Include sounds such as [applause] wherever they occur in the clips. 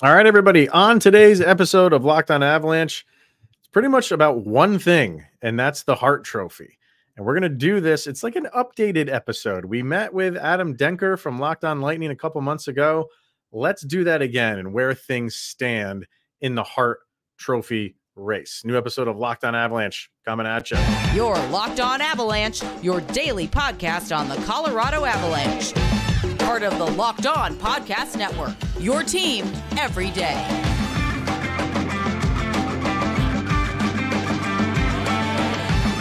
All right, everybody. On today's episode of Locked On Avalanche, it's pretty much about one thing, and that's the Hart Trophy. And we're going to do this. It's like an updated episode. We met with Adam Denker from Locked On Lightning a couple months ago. Let's do that again and where things stand in the Hart Trophy race. New episode of Locked On Avalanche coming at you. Your Locked On Avalanche, your daily podcast on the Colorado Avalanche. Part of the Locked On Podcast Network. Your team every day.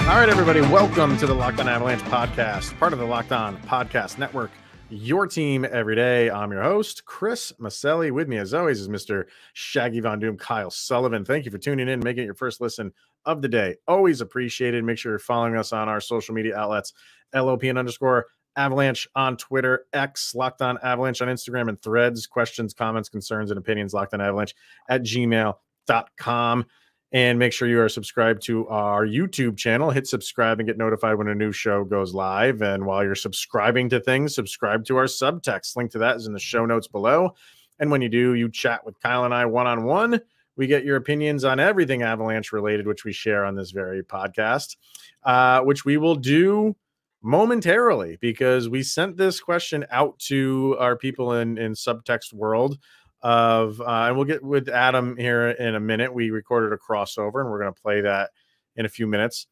All right, everybody, welcome to the Locked On Avalanche podcast, part of the Locked On Podcast Network. Your team every day. I'm your host, Chris Maselli. With me, as always, is Mr. Shaggy Von Doom, Kyle Sullivan. Thank you for tuning in, making it your first listen of the day. Always appreciated. Make sure you're following us on our social media outlets, LOPN underscore Avalanche on Twitter, X, Locked On Avalanche on Instagram, and threads, questions, comments, concerns, and opinions, Locked On Avalanche at gmail.com. And make sure you are subscribed to our YouTube channel. Hit subscribe and get notified when a new show goes live. And while you're subscribing to things, subscribe to our subtext. Link to that is in the show notes below. And when you do, you chat with Kyle and I one on one. We get your opinions on everything Avalanche related, which we share on this very podcast, uh, which we will do momentarily because we sent this question out to our people in in subtext world of, uh, and we'll get with Adam here in a minute. We recorded a crossover, and we're going to play that in a few minutes.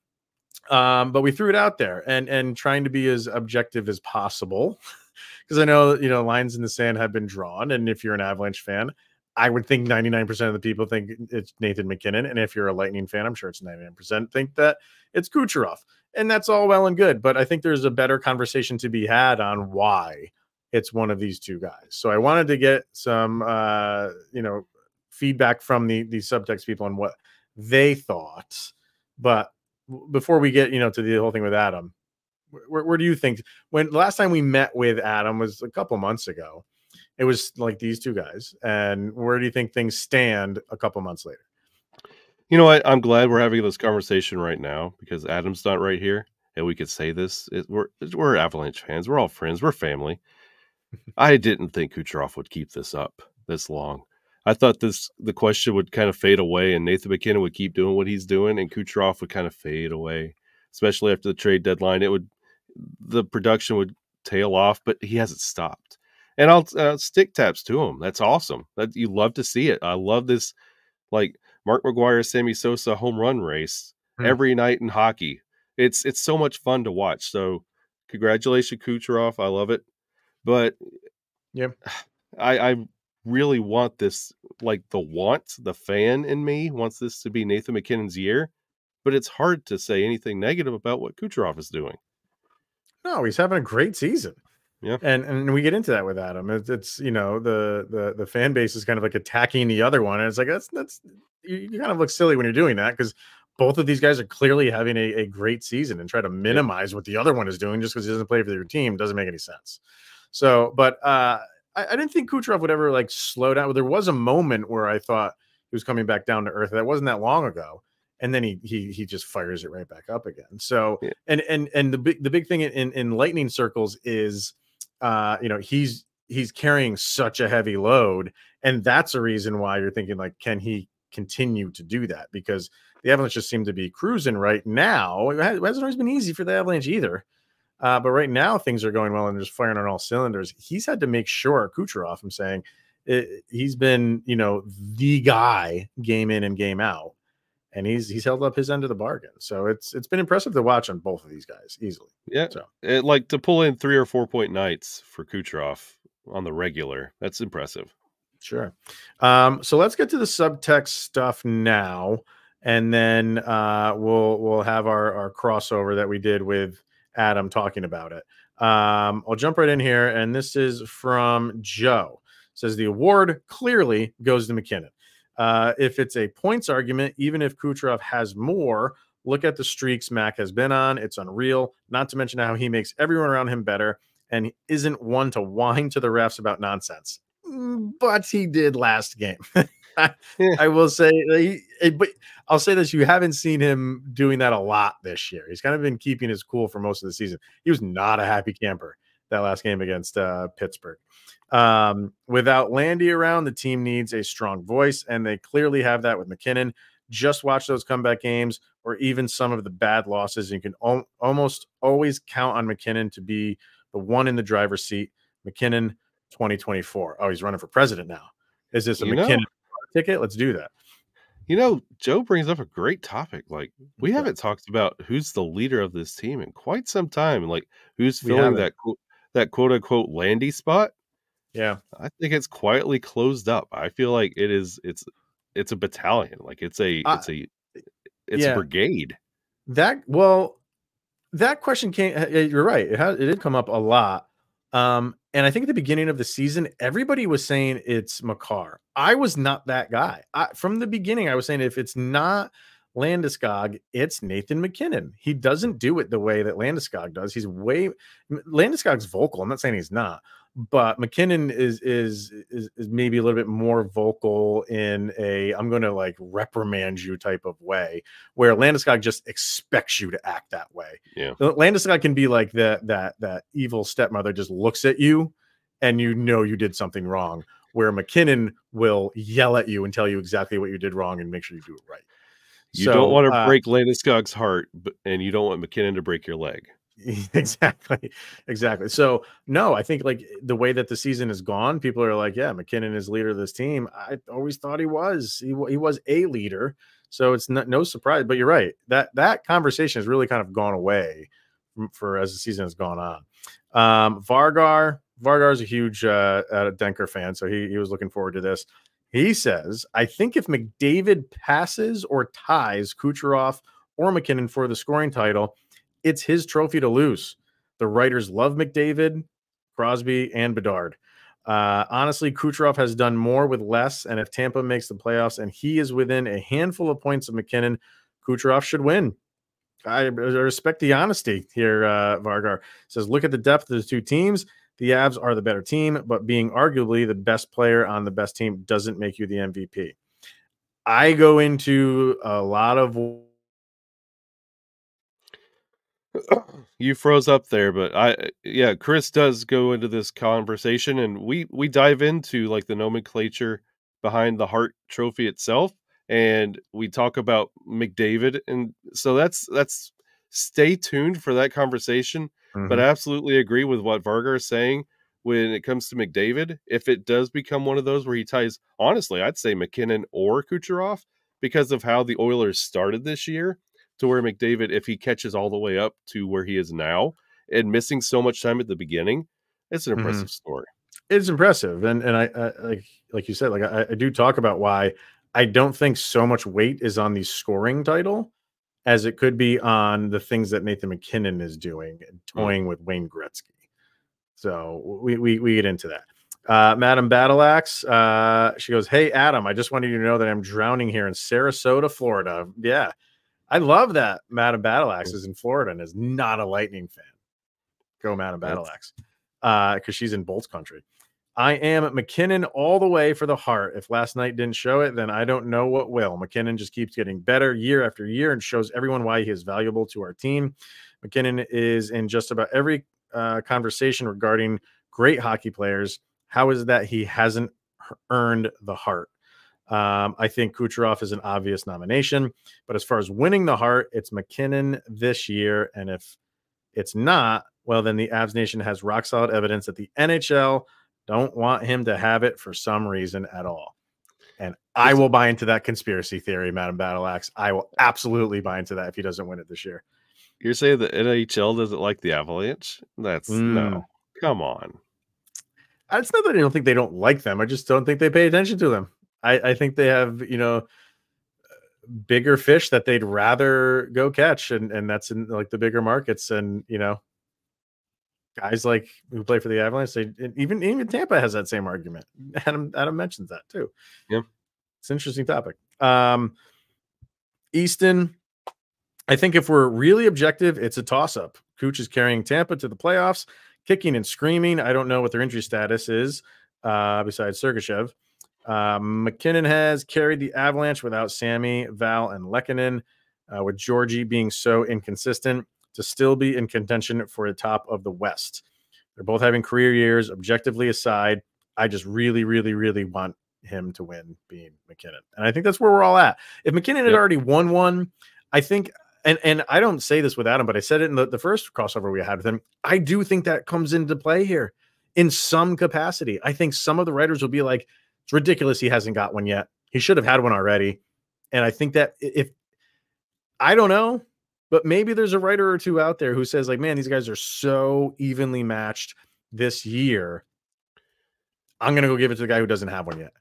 Um, but we threw it out there, and and trying to be as objective as possible, [laughs] because I know you know lines in the sand have been drawn, and if you're an Avalanche fan, I would think 99% of the people think it's Nathan MacKinnon. And if you're a Lightning fan, I'm sure it's 99% think that it's Kucherov. And that's all well and good. But I think there's a better conversation to be had on why it's one of these two guys. So I wanted to get some, uh, you know, feedback from the the subtext people on what they thought. But before we get, you know, to the whole thing with Adam, where, where do you think when last time we met with Adam was a couple months ago? It was like these two guys, and where do you think things stand a couple months later? You know what? I'm glad we're having this conversation right now because Adam's not right here, and we could say this. It, we're we're Avalanche fans. We're all friends. We're family. [laughs] I didn't think Kucherov would keep this up this long. I thought this the question would kind of fade away, and Nathan MacKinnon would keep doing what he's doing, and Kucherov would kind of fade away, especially after the trade deadline. It would the production would tail off, but he hasn't stopped. And I'll uh, stick taps to him. That's awesome. That you love to see it. I love this, like Mark McGwire, Sammy Sosa home run race hmm. every night in hockey. It's it's so much fun to watch. So congratulations, Kucherov. I love it. But yeah, [sighs] I, I really want this, like the want, the fan in me wants this to be Nathan MacKinnon's year. But it's hard to say anything negative about what Kucherov is doing. No, he's having a great season. Yeah, and and we get into that with Adam. It's, it's, you know the the the fan base is kind of like attacking the other one, and it's like that's that's you, you kind of look silly when you're doing that because both of these guys are clearly having a, a great season and try to minimize what the other one is doing just because he doesn't play for their team doesn't make any sense. So, but uh, I, I, didn't think Kucherov would ever like slow down. There was a moment where I thought he was coming back down to earth. That wasn't that long ago, and then he he he just fires it right back up again. So, yeah. and and and the big the big thing in in lightning circles is, uh, you know, he's he's carrying such a heavy load, and that's a reason why you're thinking like, can he continue to do that? Because the Avalanche just seem to be cruising right now. It hasn't always been easy for the Avalanche either. Uh, but right now things are going well and just firing on all cylinders. He's had to make sure Kucherov, I'm saying, it, he's been, you know, the guy game in and game out, and he's he's held up his end of the bargain. So it's it's been impressive to watch on both of these guys easily. Yeah, so it, like to pull in three or four point nights for Kucherov on the regular. That's impressive. Sure. Um, so let's get to the subtext stuff now, and then uh, we'll we'll have our our crossover that we did with Adam talking about it. Um, I'll jump right in here, and this is from Joe. It says the award clearly goes to MacKinnon. Uh, if it's a points argument, even if Kucherov has more, look at the streaks Mac has been on. It's unreal. Not to mention how he makes everyone around him better and isn't one to whine to the refs about nonsense. Mm, but he did last game. [laughs] I will say, he, eh, but I'll say this: you haven't seen him doing that a lot this year. He's kind of been keeping his cool for most of the season. He was not a happy camper that last game against uh, Pittsburgh. Um, without Landy around, the team needs a strong voice, and they clearly have that with MacKinnon. Just watch those comeback games or even some of the bad losses. You can al- almost always count on MacKinnon to be the one in the driver's seat. MacKinnon 2024. Oh, he's running for president now. Is this a You MacKinnon know- ticket? Let's do that. You know, Joe brings up a great topic. Like we Yeah. haven't talked about who's the leader of this team in quite some time. Like who's filling that that quote unquote Landy spot. Yeah. I think it's quietly closed up. I feel like it is. It's it's a battalion. Like it's a Uh, it's a it's yeah. a brigade. That well, that question came. uh, You're right. It has. It did come up a lot. Um, and I think at the beginning of the season, everybody was saying it's Makar. I was not that guy. I, from the beginning, I was saying if it's not Landeskog, it's Nathan MacKinnon. He doesn't do it the way that Landeskog does. He's way Landeskog's vocal. I'm not saying he's not, but MacKinnon is is is, is maybe a little bit more vocal in a I'm going to like reprimand you type of way, where Landeskog just expects you to act that way. Yeah. Landeskog can be like that that that evil stepmother just looks at you, and you know you did something wrong. Where MacKinnon will yell at you and tell you exactly what you did wrong and make sure you do it right. You So, don't want to uh, break Landeskog's heart, but, and you don't want MacKinnon to break your leg. [laughs] exactly exactly. So no i think like the way that the season has gone people are like yeah mackinnon is leader of this team. I always thought he was. He, he was a leader so it's not, no surprise but you're right. That that conversation has really kind of gone away for as the season has gone on. Um vargar vargar is a huge uh, uh denker fan so he, he was looking forward to this he says i think if mcdavid passes or ties kucherov or mackinnon for the scoring title it's his trophy to lose. The writers love McDavid, Crosby, and Bedard. Uh, honestly, Kucherov has done more with less, and if Tampa makes the playoffs and he is within a handful of points of MacKinnon, Kucherov should win. I respect the honesty here. Uh, Vargar says, "Look at the depth of the two teams. The Avs are the better team, but being arguably the best player on the best team doesn't make you the MVP." I go into a lot of [coughs] you froze up there, but I yeah, Chris does go into this conversation and we we dive into like the nomenclature behind the Hart trophy itself and we talk about McDavid and so that's that's stay tuned for that conversation, but I absolutely agree with what Vargar is saying when it comes to McDavid. If it does become one of those where he ties honestly, I'd say MacKinnon or Kucherov because of how the Oilers started this year to where McDavid, if he catches all the way up to where he is now and missing so much time at the beginning, it's an Mhm. impressive story. it's impressive and and I, I like like you said like I, I do talk about why i don't think so much weight is on the scoring title as it could be on the things that nathan mackinnon is doing and toying with wayne gretzky. So we we, we get into that. Uh madam battleaxe uh she goes hey adam i just wanted you to know that i'm drowning here in sarasota florida. Yeah i love that madam battleaxe is in florida and is not a lightning fan. Go madam battleaxe uh because she's in bolts country I am MacKinnon all the way for the Hart. If last night didn't show it, then I don't know what will. MacKinnon just keeps getting better year after year and shows everyone why he is valuable to our team. MacKinnon is in just about every uh, conversation regarding great hockey players. How is it that he hasn't earned the Hart? Um, I think Kucherov is an obvious nomination, but as far as winning the Hart, it's MacKinnon this year. And if it's not, well, then the Avs Nation has rock solid evidence that the NHL don't want him to have it for some reason at all. And I will buy into that conspiracy theory, Madam Battleaxe. I will absolutely buy into that if he doesn't win it this year. You're saying the NHL doesn't like the Avalanche? That's Mm. no. Come on. It's not that I don't think they don't like them. I just don't think they pay attention to them. I, I think they have, you know, bigger fish that they'd rather go catch, and and that's in like the bigger markets. And you know, guys like who play for the Avalanche, they even even Tampa has that same argument. [laughs] Adam Adam mentions that too. Yeah. it's an interesting topic. Um, Easton, I think if we're really objective, it's a toss up. Cooch is carrying Tampa to the playoffs, kicking and screaming. I don't know what their injury status is, uh, besides Sergachev. Um, MacKinnon has carried the Avalanche without Sammy, Val, and Lehkonen, uh, with Georgie being so inconsistent to still be in contention for the top of the West. They're both having career years. Objectively aside, I just really, really, really want him to win being MacKinnon. And I think that's where we're all at. If MacKinnon had Yep. already won one, I think and and I don't say this with Adam, but I said it in the, the first crossover we had with him. I do think that comes into play here in some capacity. I think some of the writers will be like, it's ridiculous he hasn't got one yet. He should have had one already. And I think that if I don't know, but maybe there's a writer or two out there who says, like, man, these guys are so evenly matched this year. I'm gonna go give it to the guy who doesn't have one yet.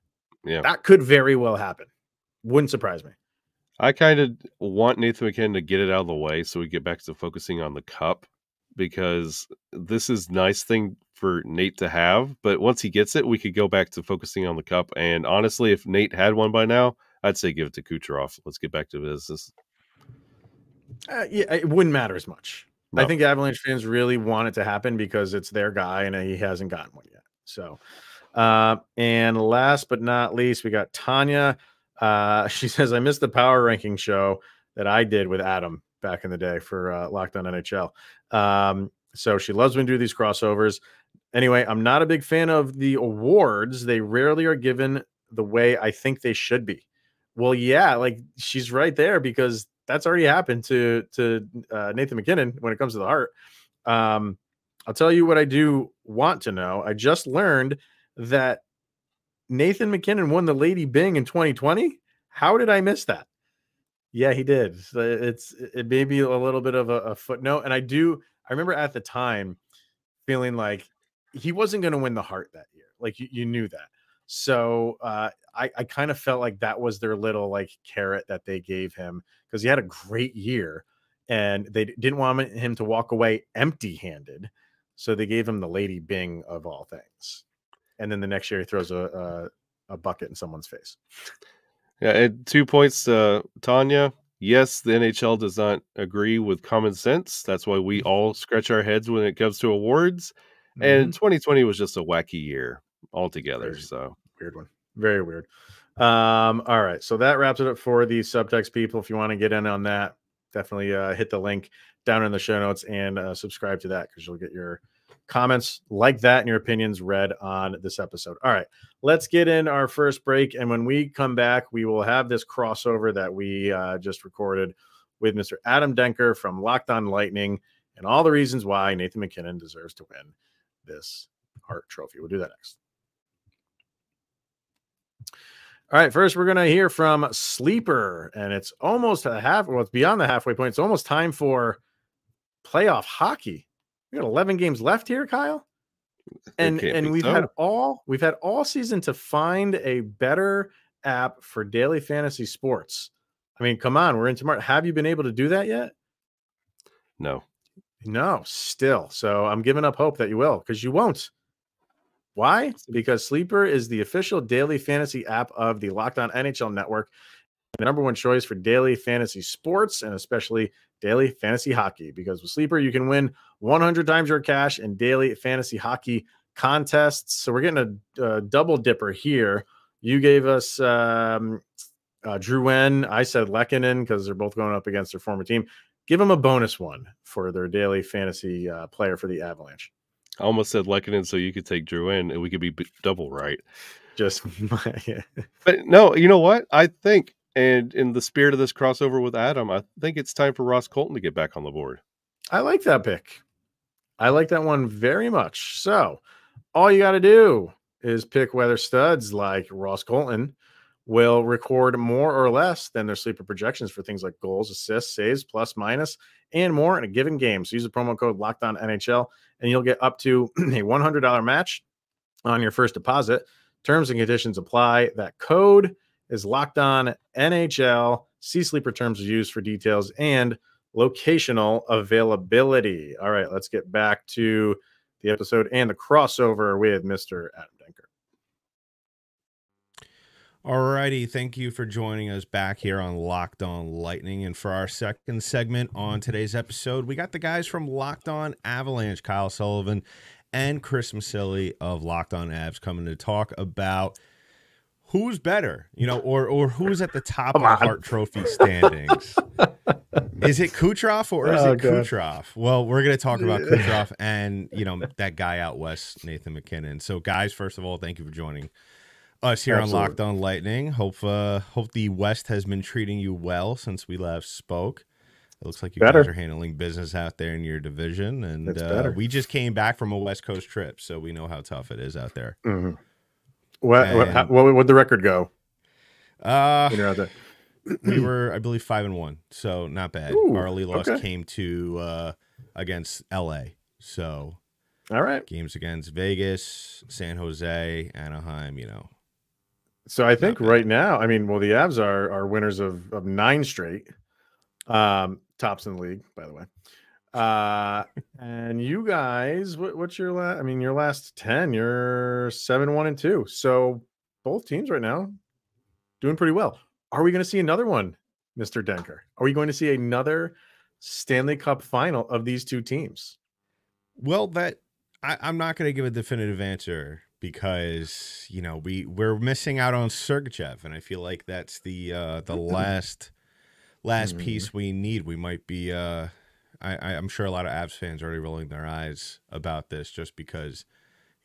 Yeah. That could very well happen. Wouldn't surprise me. I kind of want Nathan MacKinnon to get it out of the way so we get back to focusing on the cup because this is nice thing for Nate to have. But once he gets it, we could go back to focusing on the cup. And honestly, if Nate had one by now, I'd say give it to Kucherov. Let's get back to business. Uh, yeah, it wouldn't matter as much. I think Avalanche fans really want it to happen because it's their guy and he hasn't gotten one yet. So, uh, and last but not least, we got Tanya. Uh, [laughs] she says, I missed the power ranking show that I did with Adam back in the day for uh, Locked On NHL. Um, so she loves when we do these crossovers. Anyway, I'm not a big fan of the awards. They rarely are given the way I think they should be. Well, yeah, like she's right there because that's already happened to to uh, Nathan MacKinnon when it comes to the Hart. Um, I'll tell you what I do want to know. I just learned that Nathan MacKinnon won the Lady Byng in 2020. How did I miss that? Yeah, he did. It's it may be a little bit of a, a footnote, and I do. I remember at the time feeling like he wasn't going to win the Hart that year. Like you, you knew that. So uh, I, I kind of felt like that was their little like carrot that they gave him because he had a great year and they didn't want him to walk away empty handed. So they gave him the Lady Byng of all things. And then the next year he throws a, a, a bucket in someone's face. Yeah, and two points to Tanya. Yes, the NHL does not agree with common sense. That's why we all scratch our heads when it comes to awards. And 2020 was just a wacky year altogether. Crazy. So. Weird one. Very weird. Um all right so that wraps it up for the subtext people. If you want to get in on that definitely uh hit the link down in the show notes and uh, subscribe to that because you'll get your comments like that and your opinions read on this episode. All right let's get in our first break and when we come back we will have this crossover that we uh, just recorded with mr adam denker from locked on lightning and all the reasons why nathan mackinnon deserves to win this Hart trophy. We'll do that next All right, first we're gonna hear from Sleeper, and it's almost a half. Well, it's beyond the halfway point. It's almost time for playoff hockey. We got 11 games left here, Kyle, and and we've so. had all we've had all season to find a better app for daily fantasy sports. I mean, come on, we're in March. Have you been able to do that yet? no. No, still. So I'm giving up hope that you will because you won't. Why? Because Sleeper is the official daily fantasy app of the Locked On NHL Network, the number one choice for daily fantasy sports and especially daily fantasy hockey. Because with Sleeper, you can win 100 times your cash in daily fantasy hockey contests. So we're getting a, a double dipper here. You gave us um, uh. I said Lehkonen because they're both going up against their former team give them a bonus one for their daily fantasy uh, player for the Avalanche. I almost said Lehkonen so you could take Drouin and we could be double right. Just [laughs] yeah. But no, you know what? I think, and in the spirit of this crossover with Adam, I think it's time for Ross Colton to get back on the board. I like that pick. I like that one very much. So all you got to do is pick whether studs like Ross Colton will record more or less than their sleeper projections for things like goals, assists, saves, plus, minus, and more in a given game. So use the promo code Locked On NHL, and you'll get up to [clears throat] a $100 match on your first deposit. Terms and conditions apply. That code is Locked On NHL. See sleeper terms of use for details and locational availability. All right, let's get back to the episode and the crossover with Mr. Adam Denker. Alrighty, thank you for joining us back here on Locked On Lightning. And for our second segment on today's episode, we got the guys from Locked On Avalanche, Kyle Sullivan and Chris Maselli of Locked On Avs coming to talk about who's better, you know, or or who's at the top Come of on. Hart Trophy standings? [laughs] is it Kucherov or is Oh, it God. Kucherov? Well, we're gonna talk about Kucherov and you know that guy out west, Nathan MacKinnon. So, guys, first of all, thank you for joining us here Absolutely. on Locked On Lightning. Hope uh, hope the West has been treating you well since we last spoke. It looks like you Better. guys are handling business out there in your division, and uh, we just came back from a West Coast trip, so we know how tough it is out there. Mhm. What, what, And- how, what would the record go Uh, when you're out there? we were, I believe, five and one, so not bad. Ooh, Our only loss okay. came to uh, against L.A. So All right. games against Vegas, San Jose, Anaheim. You know, So I think right now, I mean, well, the Avs are are winners of of nine straight, um, tops in the league, by the way. Uh, [laughs] and you guys, what, what's your last? I mean, your last ten, you're seven, one, and two. So both teams right now doing pretty well. Are we going to see another one, Mister Denker? Are we going to see another Stanley Cup final of these two teams? well, that I, I'm not going to give a definitive answer because you know we we're missing out on Sergachev, and I feel like that's the uh, the last last Mhm. piece we need. We might be. Uh, I, I- I'm sure a lot of Avs fans are already rolling their eyes about this, just because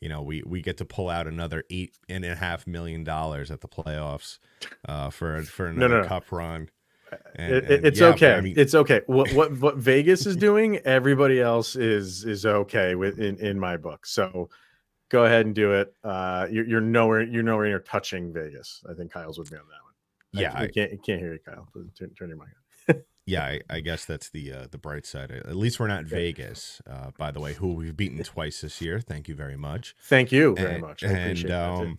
you know we we get to pull out another eight and a half million dollars at the playoffs uh, for for No, another no, no. cup run. And- it- and it's yeah, okay. I mean, it's okay. What what what Vegas is doing, everybody else is is okay with in in my book. So go ahead and do it. Uh, you're, you're nowhere you're nowhere near touching Vegas. I think Kyle's with me on that one. Yeah, I, I, can't you can't hear you, Kyle. Turn, turn your mic on. [laughs] yeah. I, I guess that's the uh, the bright side. At least we're not Vegas. Uh, by the way, who we've beaten twice this year. Thank you very much. Thank you very and, much. I and, um,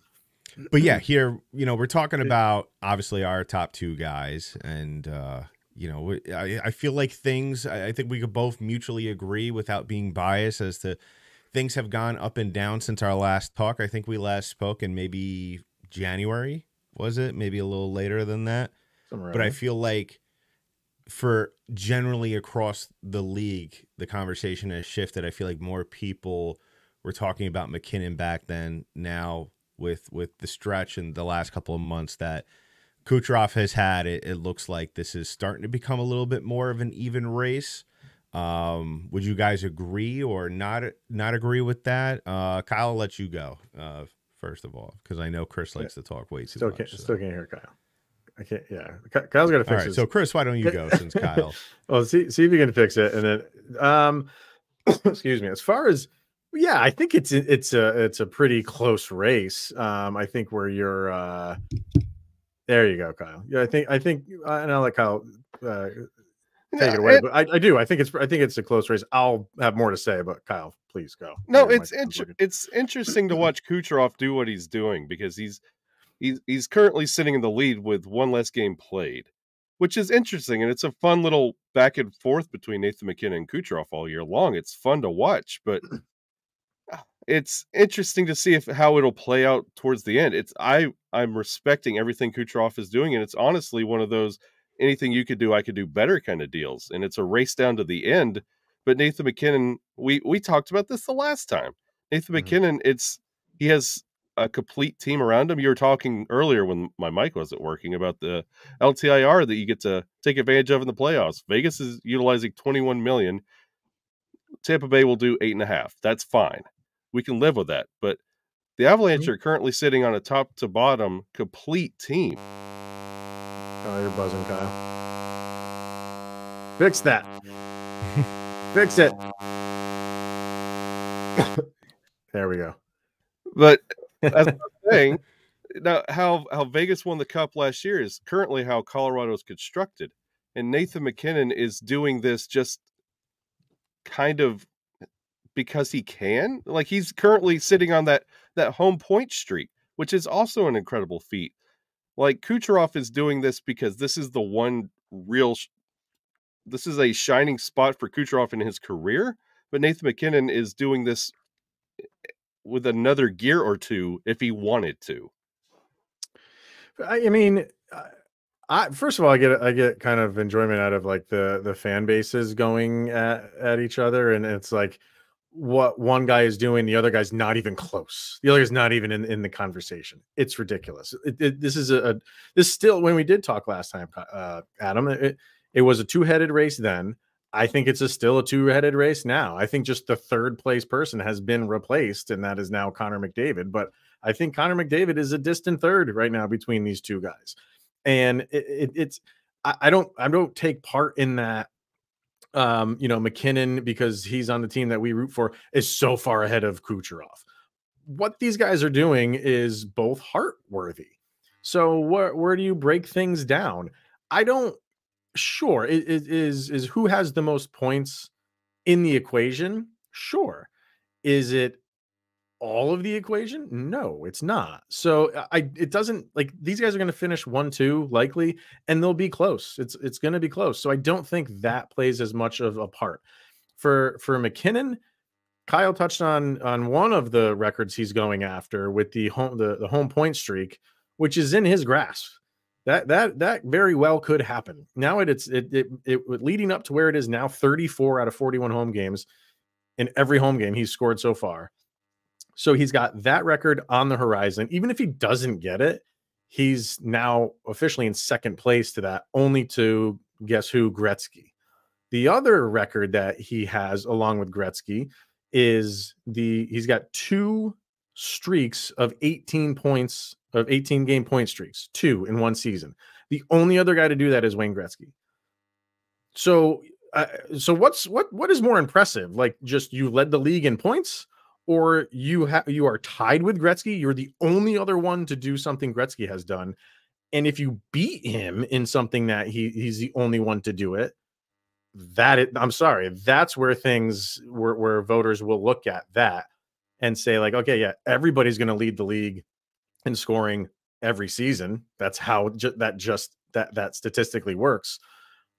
but yeah, [clears throat] here you know we're talking about obviously our top two guys, and uh, you know I, I feel like things. I, I think we could both mutually agree without being biased as to things have gone up and down since our last talk. I think we last spoke in maybe January. Was it maybe a little later than that? Somewhere but I feel like for generally across the league, the conversation has shifted. I feel like more people were talking about MacKinnon back then. Now with with the stretch and the last couple of months that Kucherov has had, it, it looks like this is starting to become a little bit more of an even race. Um, would you guys agree or not not agree with that? Uh, Kyle, I'll let you go uh, first of all because I know Chris likes to talk way too still much. can't so. still can't hear Kyle. I can't. Yeah, Ky- Kyle's got to All fix right, his. so Chris, why don't you go [laughs] since Kyle? well, see see if you can fix it, and then um, [coughs] excuse me. As far as yeah, I think it's it's a it's a pretty close race. Um, I think where you're. Uh, there you go, Kyle. Yeah, I think I think, uh, and I'll let Kyle uh, take Yeah, it away. it- but I, I do. I think it's I think it's a close race. I'll have more to say, but Kyle, please go. No, Your it's inter- it's interesting to [clears throat] watch Kucherov do what he's doing because he's he's he's currently sitting in the lead with one less game played, which is interesting and it's a fun little back and forth between Nathan MacKinnon and Kucherov all year long. It's fun to watch, but [clears throat] it's interesting to see if how it'll play out towards the end. It's I I'm respecting everything Kucherov is doing, and it's honestly one of those anything you could do, I could do better kind of deals. And it's a race down to the end. But Nathan MacKinnon, we we talked about this the last time. Nathan Mhm. MacKinnon, it's he has a complete team around him. You were talking earlier when my mic wasn't working about the LTIR that you get to take advantage of in the playoffs. Vegas is utilizing 21 million. Tampa Bay will do eight and a half. That's fine. We can live with that. But the Avalanche are currently sitting on a top to bottom complete team. Oh, you're buzzing, Kyle. Fix that. [laughs] Fix it. there we go. But as I'm saying, now how how Vegas won the cup last year is currently how Colorado's constructed. And Nathan MacKinnon is doing this just kind of because he can. Like he's currently sitting on that that home point streak, which is also an incredible feat. Like Kucherov is doing this because this is the one real sh- this is a shining spot for Kucherov in his career, but Nathan MacKinnon is doing this eh, with another gear or two if he wanted to. I, mean, I first of all, I get I get kind of enjoyment out of like the the fan bases going at at each other, and it's like what one guy is doing, the other guy's not even close. The other is not even in, in the conversation. It's ridiculous. It, it, this is a, a, this still when we did talk last time, uh, Adam. It, it was a two headed race then. I think it's a still a two headed race now. I think just the third place person has been replaced, and that is now Connor McDavid. But I think Connor McDavid is a distant third right now between these two guys, and it, it's I, I don't I don't take part in that um, you know, MacKinnon because he's on the team that we root for, is so far ahead of Kucherov. What these guys are doing is both Hart worthy. So where where do you break things down? I don't sure it, it is is who has the most points in the equation? Sure. Is it all of the equation? No, it's not. So I it doesn't like these guys are going to finish 1-2 likely and they'll be close. It's it's going to be close. So I don't think that plays as much of a part. For for MacKinnon, Kyle touched on on one of the records he's going after with the home the, the home point streak, which is in his grasp. That that that very well could happen. Now it, it's it, it it leading up to where it is now 34 out of 41 home games in every home game he's scored so far so he's got that record on the horizon. Even if he doesn't get it, he's now officially in second place to that, only to guess who Gretzky. The other record that he has along with Gretzky is the he's got two streaks of 18 points of 18 game point streaks, two in one season. The only other guy to do that is Wayne Gretzky. So uh, so what's what what is more impressive? Like just you led the league in points or you have you are tied with Gretzky. You're the only other one to do something Gretzky has done. And if you beat him in something that he he's the only one to do it, that it, I'm sorry, that's where things where, where voters will look at that and say like, okay, yeah, everybody's going to lead the league in scoring every season. That's how ju- that just that that statistically works.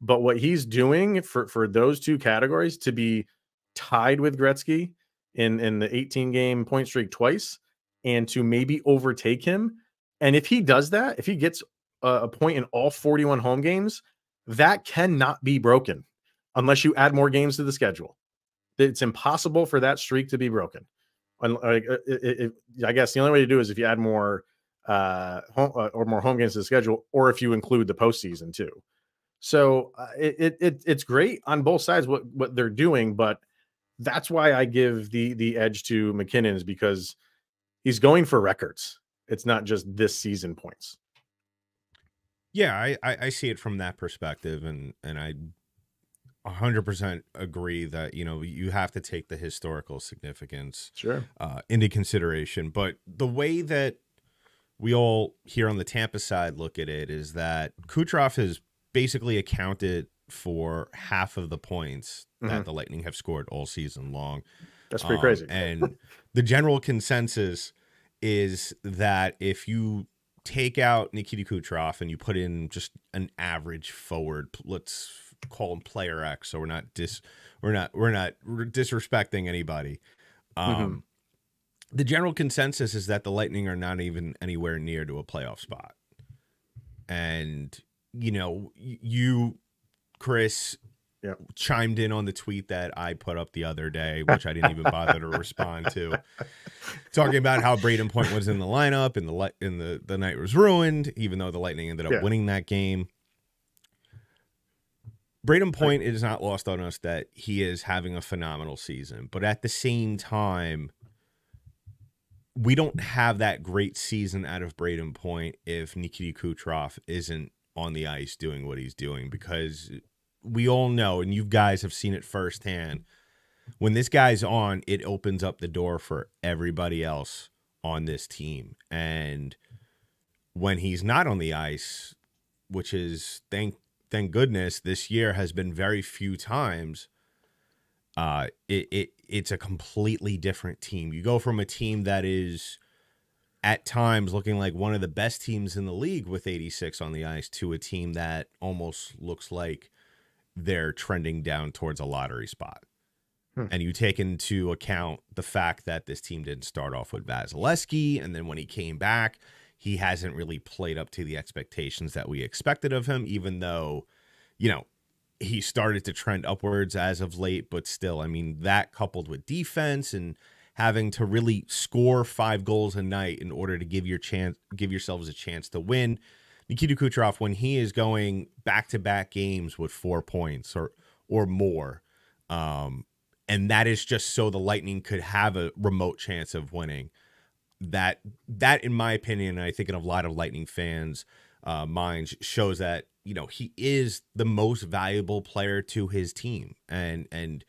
But what he's doing for for those two categories to be tied with Gretzky in in the 18 game point streak twice and to maybe overtake him. And if he does that, if he gets a, a point in all 41 home games, that cannot be broken unless you add more games to the schedule. It's impossible for that streak to be broken. Uh, I guess the only way to do is if you add more uh, home, uh, or more home games to the schedule, or if you include the postseason too. So uh, it, it it's great on both sides what what they're doing, but that's why I give the the edge to MacKinnon is because he's going for records. It's not just this season points. Yeah, I, I, I see it from that perspective, and and I 100% agree that you know you have to take the historical significance sure uh, into consideration. But the way that we all here on the Tampa side look at it is that Kucherov has basically accounted for half of the points mm-hmm. that the Lightning have scored all season long. That's pretty um, crazy. and the general consensus is that if you take out Nikita Kucherov and you put in just an average forward, let's call him player X, so we're not dis we're not we're not disrespecting anybody. Um, mm-hmm. The general consensus is that the Lightning are not even anywhere near to a playoff spot, and you know you Chris yep. chimed in on the tweet that I put up the other day, which I didn't even bother to respond to, [laughs] talking about how Brayden Point was in the lineup and the light in the the night was ruined, even though the Lightning ended up yeah. winning that game. Brayden Point is not lost on us that he is having a phenomenal season, but at the same time, we don't have that great season out of Brayden Point if Nikita Kucherov isn't on the ice doing what he's doing because we all know, and you guys have seen it firsthand. When this guy's on, it opens up the door for everybody else on this team. And when he's not on the ice, which is thank thank goodness this year has been very few times, uh, it, it it's a completely different team. You go from a team that is at times looking like one of the best teams in the league with 86 on the ice to a team that almost looks like they're trending down towards a lottery spot. Hmm. And you take into account the fact that this team didn't start off with Vasilevskiy. and then when he came back, he hasn't really played up to the expectations that we expected of him, even though, you know, he started to trend upwards as of late, but still, I mean, that coupled with defense and having to really score five goals a night in order to give your chance give yourselves a chance to win. Nikita Kucherov, when he is going back to back games with four points or or more, um, and that is just so the Lightning could have a remote chance of winning. That that, in my opinion, and I think in a lot of Lightning fans' uh, minds, shows that you know he is the most valuable player to his team, and and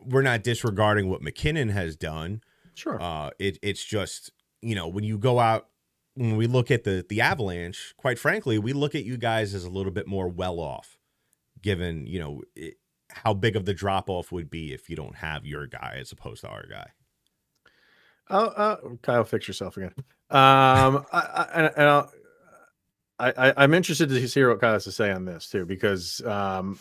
we're not disregarding what MacKinnon has done. Sure. Uh, it, it's just you know when you go out when we look at the the Avalanche, quite frankly, we look at you guys as a little bit more well off, given you know it, how big of the drop off would be if you don't have your guy as opposed to our guy. Oh, uh, Kyle, fix yourself again. Um, [laughs] I, I, and I'll, I, I, am interested to hear what Kyle has to say on this too, because um,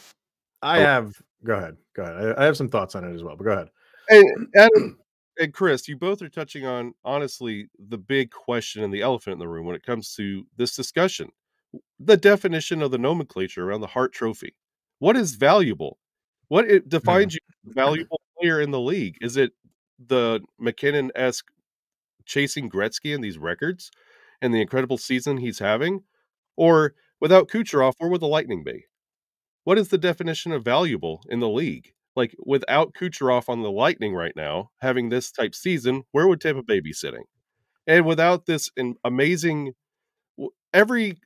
I oh. have. Go ahead, go ahead. I, I, have some thoughts on it as well, but go ahead. And Adam and Chris, you both are touching on honestly the big question and the elephant in the room when it comes to this discussion: the definition of the nomenclature around the Hart Trophy. What is valuable? What it defines mm-hmm. you [laughs] valuable player in the league? Is it the MacKinnon esque chasing Gretzky and these records and the incredible season he's having? Or without Kucherov, where would the Lightning be? What is the definition of valuable in the league? Like without Kucherov on the Lightning right now, having this type season, where would Tampa Bay be sitting? And without this amazing, every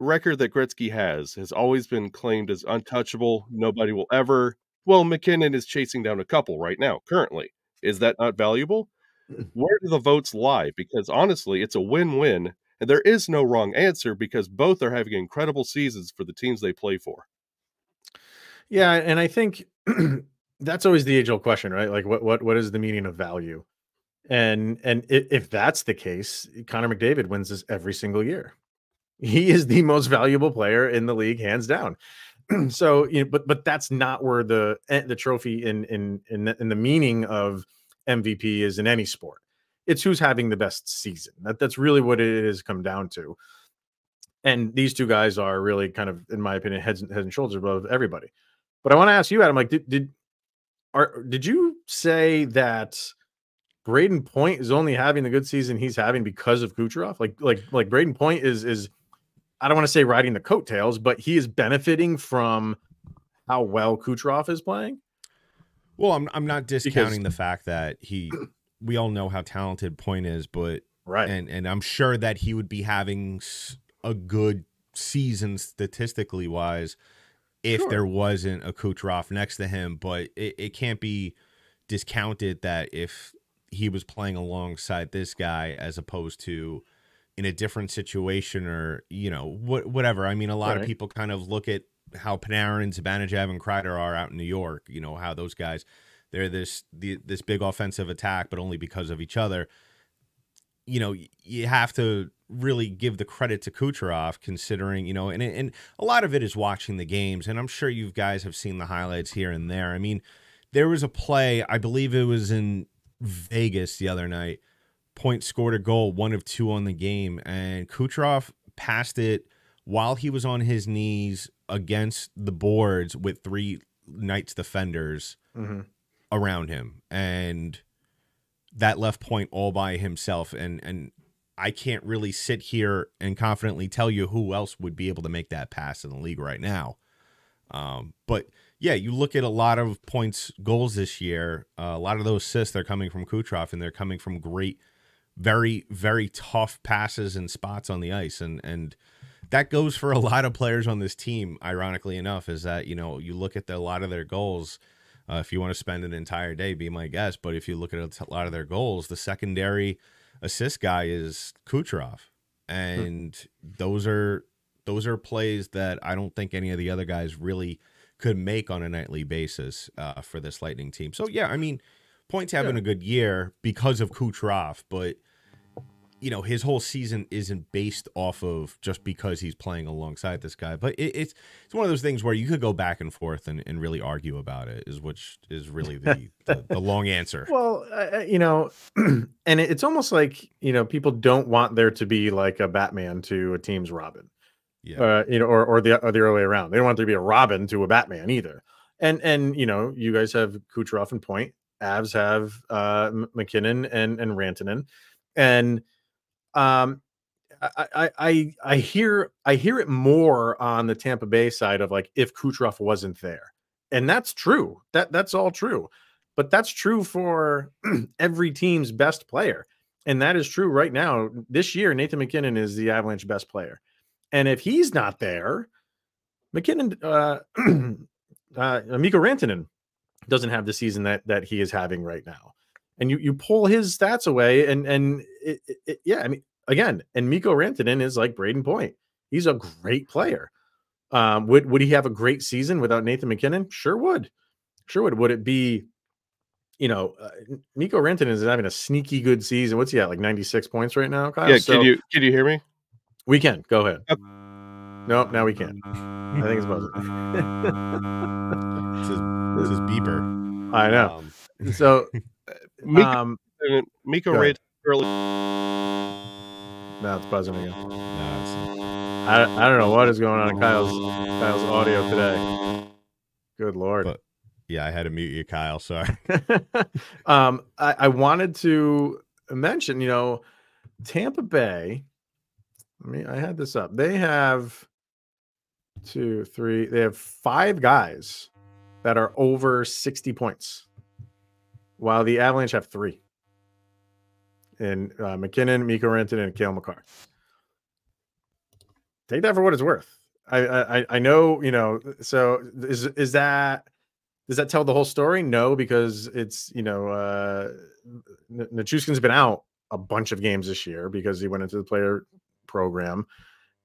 record that Gretzky has has always been claimed as untouchable. Nobody will ever. Well, MacKinnon is chasing down a couple right now, currently. Is that not valuable? Mm. Where do the votes lie? Because honestly, it's a win win, and there is no wrong answer because both are having incredible seasons for the teams they play for. Yeah, and I think [clears throat] that's always the age old question, right? Like, what what what is the meaning of value? And and if, that's the case, Connor McDavid wins this every single year. He is the most valuable player in the league, hands down. [clears throat] so, you know, but but that's not where the eh, the trophy in in in the, in the meaning of MVP is in any sport. It's who's having the best season. That that's really what it has come down to. And these two guys are really kind of, in my opinion, heads and, head and shoulders above everybody. But I want to ask you, Adam, like, did did are did you say that Brayden Point is only having the good season he's having because of Kucherov? Like, like, like Brayden Point is is I don't want to say riding the coattails, but he is benefiting from how well Kucherov is playing. Well, I'm I'm not discounting because, the fact that he we all know how talented Point is, but right. And and I'm sure that he would be having a good season statistically wise if sure. there wasn't a Kucherov next to him, but it, it can't be discounted that if he was playing alongside this guy as opposed to in a different situation or you know what whatever. I mean, a lot right. of people kind of look at how Panarin and Zibanejad and Kreider are out in New York. You know how those guys they're this the, this big offensive attack, but only because of each other. You know, you have to really give the credit to Kucherov, considering you know, and and a lot of it is watching the games, and I'm sure you guys have seen the highlights here and there. I mean, there was a play, I believe it was in Vegas the other night. Point scored a goal, one of two on the game, and Kucherov passed it while he was on his knees against the boards with three Knights defenders mm-hmm. around him, and that left point all by himself. And and I can't really sit here and confidently tell you who else would be able to make that pass in the league right now. Um, but yeah, you look at a lot of points, goals this year. Uh, a lot of those assists are coming from Kucherov, and they're coming from great, very, very tough passes and spots on the ice, and and that goes for a lot of players on this team. Ironically enough, is that you know you look at the, a lot of their goals. Uh, if you want to spend an entire day, be my guest. But if you look at a lot of their goals, the secondary assist guy is Kucherov, and hmm. those are those are plays that I don't think any of the other guys really could make on a nightly basis uh, for this Lightning team. So yeah, I mean, points having yeah. a good year because of Kucherov, but you know his whole season isn't based off of just because he's playing alongside this guy but it, it's it's one of those things where you could go back and forth and, and really argue about it is which is really the [laughs] the, the, long answer well uh, you know [clears throat] and it's almost like you know people don't want there to be like a batman to a team's robin Yeah. uh, you know, or or the or the other way around. They don't want there to be a Robin to a Batman either. And and you know, you guys have Kucherov and Point. Avs have uh, MacKinnon and and Rantanen, and um, I, I I hear I hear it more on the Tampa Bay side of like if Kucherov wasn't there, and that's true. That that's all true, but that's true for [clears throat] every team's best player, and that is true right now. This year, Nathan MacKinnon is the Avalanche best player, and if he's not there, MacKinnon, uh, [clears throat] uh, Mikko Rantanen doesn't have the season that that he is having right now. And you you pull his stats away, and and it, it, it- yeah, I mean, again, and Mikko Rantanen is like Brayden Point. He's a great player. Um, would would he have a great season without Nathan MacKinnon? Sure would, sure would. Would it be, you know, uh, Mikko Rantanen is having a sneaky good season. What's he at? Like ninety six points right now, Kyle. Yeah, So can you can you hear me? we can go ahead. Yep. No, now we can't. [laughs] I think it's buzzing. This is this is beeper. I know. Um, So, [laughs] Mikko, um, Mikko go ahead. Rate early. now it's buzzing again. no, it's- I, I don't know what is going on in Kyle's Kyle's audio today. Good lord. But- yeah, I had to mute you, Kyle. Sorry. [laughs] um, I, I wanted to mention, you know, Tampa Bay. I mean, I had this up. They have two, three. They have five guys that are over sixty points, while the Avalanche have three. And uh, MacKinnon, Mikko Renton, and Cale Makar. Take that for what it's worth. I, I I know you know. So is is that does that tell the whole story? No, because it's you know uh N- Nichushkin's been out a bunch of games this year because he went into the player program.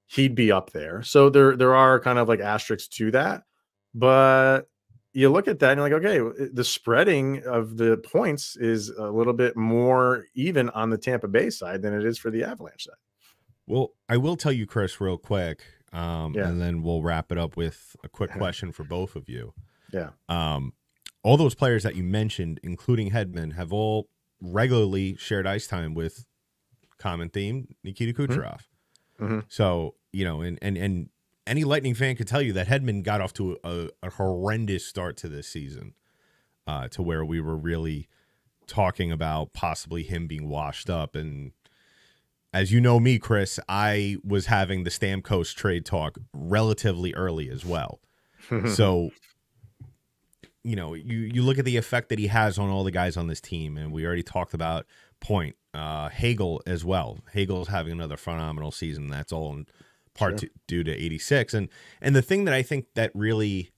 He'd be up there. So there there are kind of like asterisks to that. But you look at that and you're like, okay, the spreading of the points is a little bit more even on the Tampa Bay side than it is for the Avalanche side. Well, I will tell you, Chris, real quick, um, Yeah. and then we'll wrap it up with a quick [laughs] question for both of you. Yeah. Um, all those players that you mentioned, including Hedman, have all regularly shared ice time with common theme Nikita Kucherov. Mhm. So you know, and and and any Lightning fan could tell you that Hedman got off to a, a horrendous start to this season, uh, to where we were really talking about possibly him being washed up and as you know me, Chris, I was having the Stamkos trade talk relatively early as well. [laughs] so, you know, you you look at the effect that he has on all the guys on this team, and we already talked about Point, uh, Hagel as well. Hagel's having another phenomenal season. That's all part Sure. to, due to 86. And and the thing that I think that really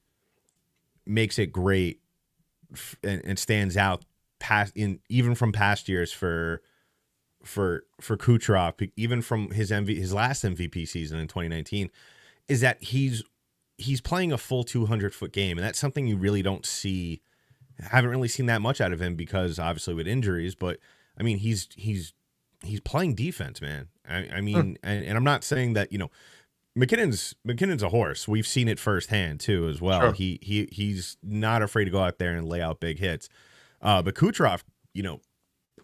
makes it great f- and, and stands out past in even from past years for for for Kucherov, even from his MV, his last MVP season in 2019, is that he's he's playing a full 200 foot game, and that's something you really don't see. Haven't really seen that much out of him because obviously with injuries, but I mean he's he's he's playing defense, man. I, I mean, and, and I'm not saying that you know MacKinnon's MacKinnon's a horse. We've seen it firsthand too, as well. Sure. He he he's not afraid to go out there and lay out big hits. Uh, but Kucherov, you know,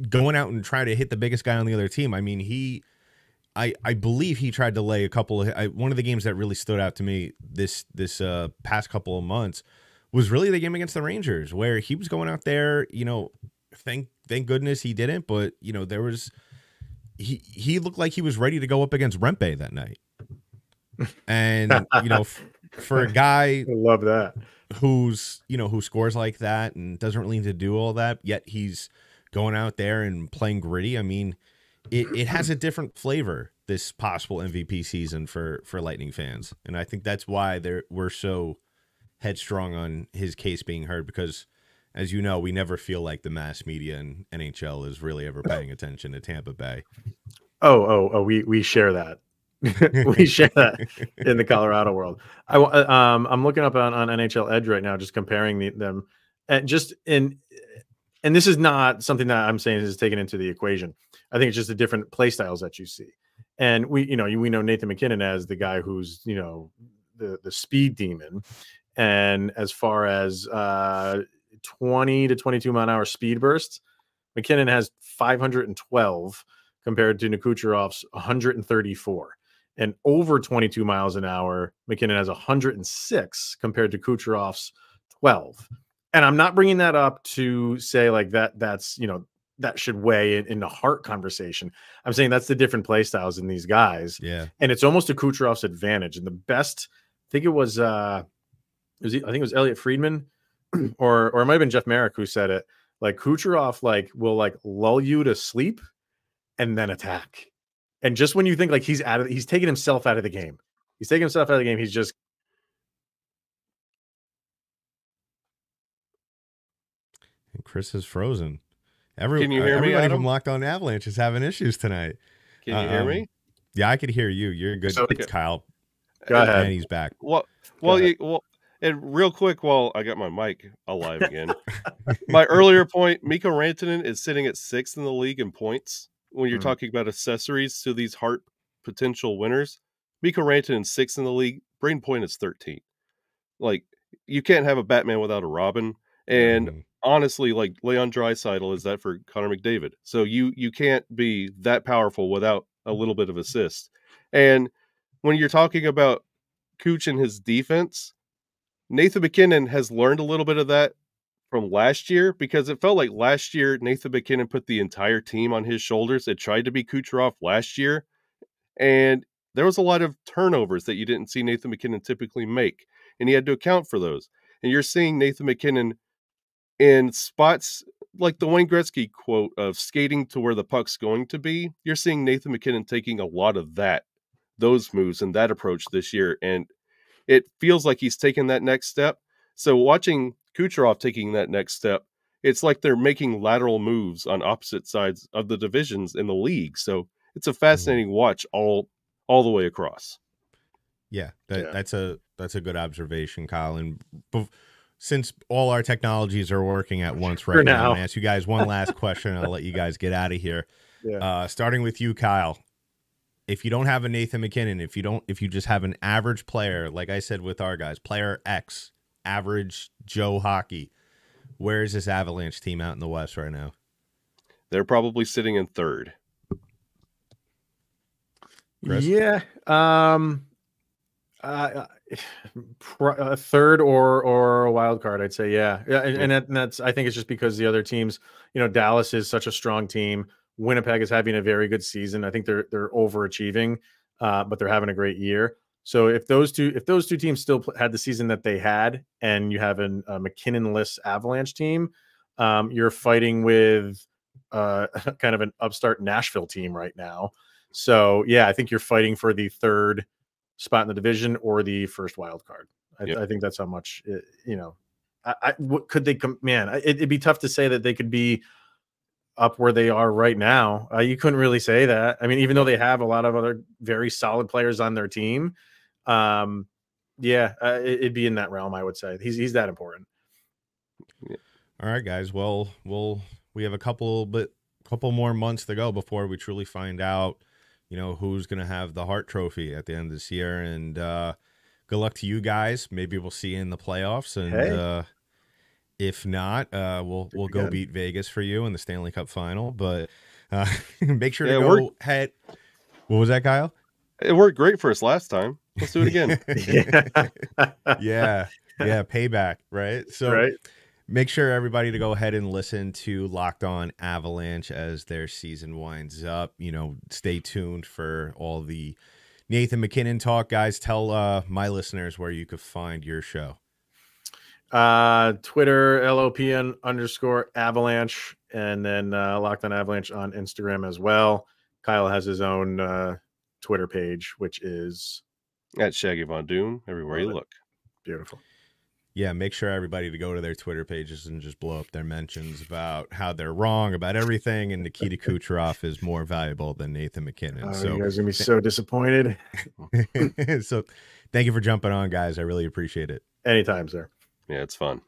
going out and trying to hit the biggest guy on the other team. I mean, he, I I believe he tried to lay a couple of I, one of the games that really stood out to me this this uh, past couple of months was really the game against the Rangers where he was going out there. You know, thank thank goodness he didn't, but you know there was he he looked like he was ready to go up against Rempe that night. And [laughs] you know, f- for a guy I love that. who's you know who scores like that and doesn't really need to do all that yet he's going out there and playing gritty i mean it, it has a different flavor this possible mvp season for for lightning fans and i think that's why they're we're so headstrong on his case being heard because as you know we never feel like the mass media and nhl is really ever paying attention to tampa bay Oh, oh, oh, we we share that. [laughs] we share that [laughs] in the Colorado world. I uh, um I'm looking up on, on NHL Edge right now, just comparing the, them, and just in, and this is not something that I'm saying is taken into the equation. I think it's just the different play styles that you see, and we you know we know Nathan MacKinnon as the guy who's you know the the speed demon, and as far as uh 20 to 22 mile an hour speed bursts, MacKinnon has 512 compared to Nikucherov's 134. and over 22 miles an hour, MacKinnon has 106 compared to Kucherov's 12. And I'm not bringing that up to say like that that's, you know, that should weigh in, in the Hart conversation. I'm saying that's the different play styles in these guys. Yeah. And it's almost a Kucherov's advantage. And the best, I think it was uh it was I think it was Elliotte Friedman [clears throat] or or it might have been Jeff Marek who said it. Like Kucherov like will like lull you to sleep and then attack. And just when you think like he's out of he's taking himself out of the game. He's taking himself out of the game. He's just And Chris is frozen. Every, Can you hear me, everybody from Locked On Avalanche is having issues tonight. Can you hear Um, me? Yeah, I could hear you. You're good, So- Kyle. go And- ahead. And he's back. Well, well, you, well, and real quick, while I got my mic alive again, [laughs] my earlier point, Mikko Rantanen is sitting at sixth in the league in points. When you're Mhm. talking about accessories to these Hart potential winners, Mikko Rantanen sixth in the league. Brayden Point is 13. Like you can't have a Batman without a Robin, and Mhm. honestly, like Leon Draisaitl is that for Connor McDavid. So you you can't be that powerful without a little bit of assist. And when you're talking about Cooch and his defense, Nathan MacKinnon has learned a little bit of that from last year because it felt like last year Nathan MacKinnon put the entire team on his shoulders. It tried to be Kucherov last year, and there was a lot of turnovers that you didn't see Nathan MacKinnon typically make, and he had to account for those. And you're seeing Nathan MacKinnon in spots like the Wayne Gretzky quote of skating to where the puck's going to be. You're seeing Nathan MacKinnon taking a lot of that, those moves and that approach this year, and it feels like he's taking that next step. So watching Kucherov taking that next step, it's like they're making lateral moves on opposite sides of the divisions in the league. So it's a fascinating watch all all the way across. Yeah, that, Yeah. that's a that's a good observation, Kyle. And bef- since all our technologies are working at once For right now, I'm gonna ask you guys one last [laughs] question. I'll let you guys get out of here. Yeah. Uh, starting with you, Kyle. If you don't have a Nathan MacKinnon, if you don't, if you just have an average player, like I said with our guys, player X, average Joe hockey, where is this Avalanche team out in the West right now? They're probably sitting in third. Chris? Yeah. Um uh, [sighs] a third or or a wild card, I'd say. Yeah, yeah, and, and, and that's I think it's just because the other teams, you know, Dallas is such a strong team. Winnipeg is having a very good season. I think they're they're overachieving, uh, but they're having a great year. So if those two if those two teams still had the season that they had, and you have an, a MacKinnon-less Avalanche team, um, you're fighting with uh, [laughs] kind of an upstart Nashville team right now. So yeah, I think you're fighting for the third spot in the division or the first wild card. I. I think that's how much it, you know. I, I what could they come? Man, it, it'd be tough to say that they could be up where they are right now. Uh, you couldn't really say that. I mean, even though they have a lot of other very solid players on their team, um, yeah, uh, it, it'd be in that realm. I would say he's he's that important. All right, guys. Well, we'll we have a couple bit couple more months to go before we truly find out, you know, who's gonna have the Hart Trophy at the end of this year. And uh good luck to you guys. Maybe we'll see you in the playoffs. And Hey. If not, uh we'll we'll go beat Vegas for you in the Stanley Cup final. But uh [laughs] make sure Yeah, to go we're- head what was that, Kyle? It worked great for us last time. Let's do it again. yeah, [laughs] yeah. Yeah, payback, right? [laughs] So right. make sure everybody to go ahead and listen to Locked On Avalanche as their season winds up. You know, stay tuned for all the Nathan MacKinnon talk, guys. Tell uh, my listeners where you could find your show. Uh, Twitter, LOPN underscore avalanche, and then uh, Locked on Avalanche on Instagram as well. Kyle has his own uh, Twitter page, which is At Shaggy Von Doom, everywhere you look. beautiful. Yeah, make sure everybody to go to their Twitter pages and just blow up their mentions about how they're wrong about everything, and Nikita Kucherov is more valuable than Nathan MacKinnon. Oh, so, you guys are gonna be so disappointed. [laughs] so thank you for jumping on, guys. I really appreciate it. Anytime, sir. Yeah, it's fun.